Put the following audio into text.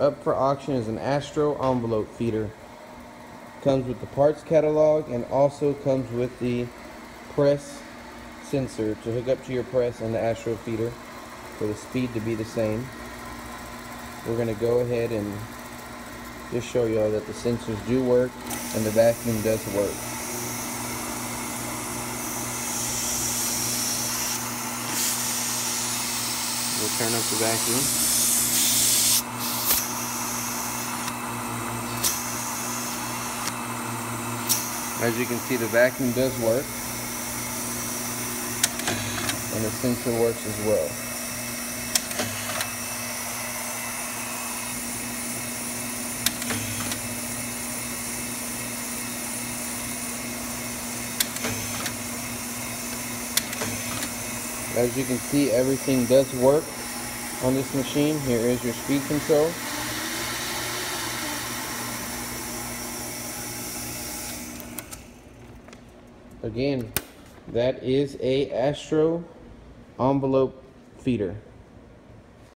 Up for auction is an Astro envelope feeder. Comes with the parts catalog and also comes with the press sensor to hook up to your press and the Astro feeder for the speed to be the same. We're going to go ahead and just show y'all that the sensors do work and the vacuum does work. We'll turn up the vacuum. As you can see, the vacuum does work. And the sensor works as well. As you can see, everything does work on this machine. Here is your speed control. Again, that is a Astro envelope feeder.